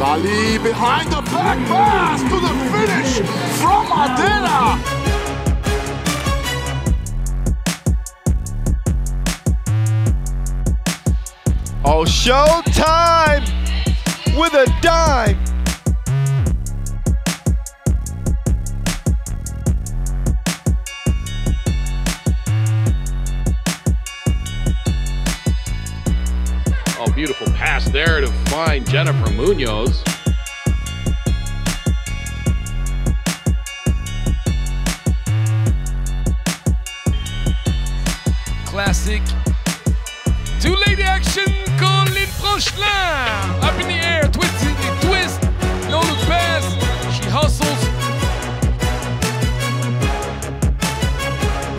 Ali behind the back pass to the finish from Adela. Oh, showtime with a dime. Beautiful pass there to find Jennifer Munoz. Classic. Two lady action, Colin Franchelin. Up in the air, twisting the twist. No look pass. She hustles.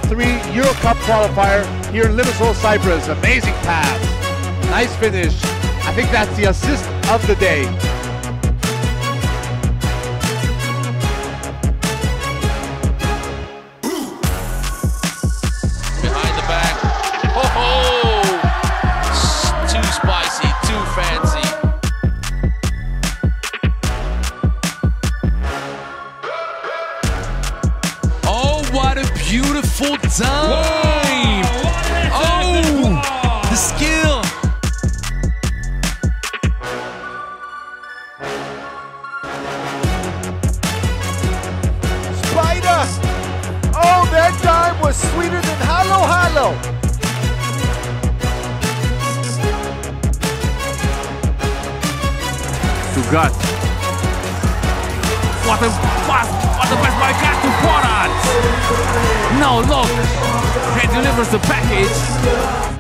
Three Euro Cup qualifier here in Limassol, Cyprus. Amazing pass. Nice finish. I think that's the assist of the day. behind the back. Oh, too spicy, too fancy. Oh, what a beautiful time. Was sweeter than Hallo. to gut. What a pass! What a pass by Gat to Porat! No, look! He delivers the package.